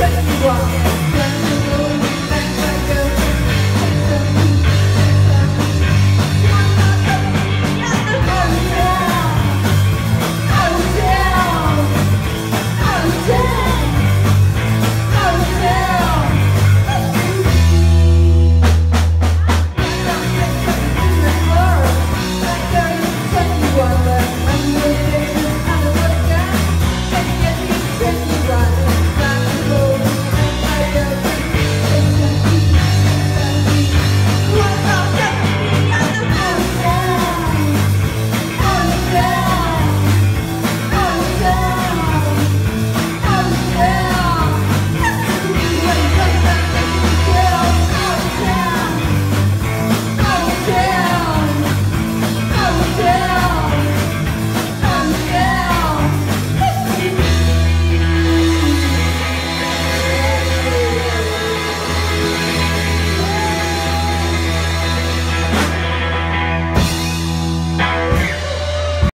Prends-moi, prends-moi